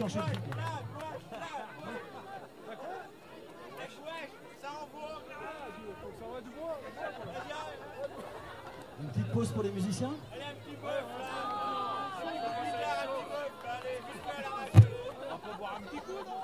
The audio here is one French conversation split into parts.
Une petite pause pour les musiciens Allez, un petit bœuf là Allez, jusqu'à la radio On peut boire un petit coup, non?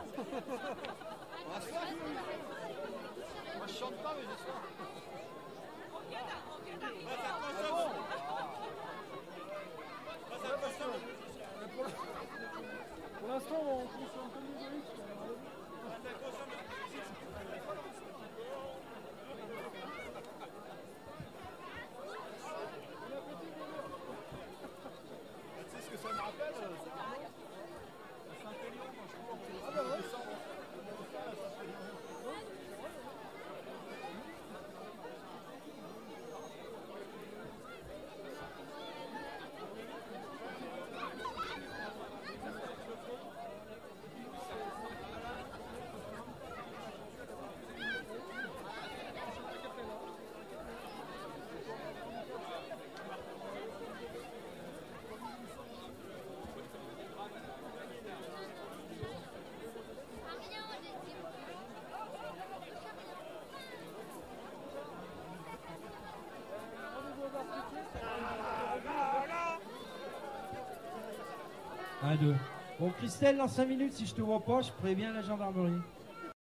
1, 2. Bon, Christelle, dans 5 minutes, si je te vois pas, je préviens la gendarmerie.